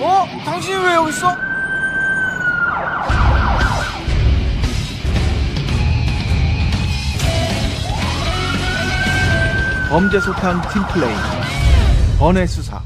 어? 당신이 왜 여기 있어? 범죄 소탕 팀플레이 번외 수사